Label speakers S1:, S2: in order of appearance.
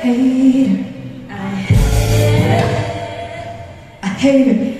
S1: hate her. I hate her. I hate her.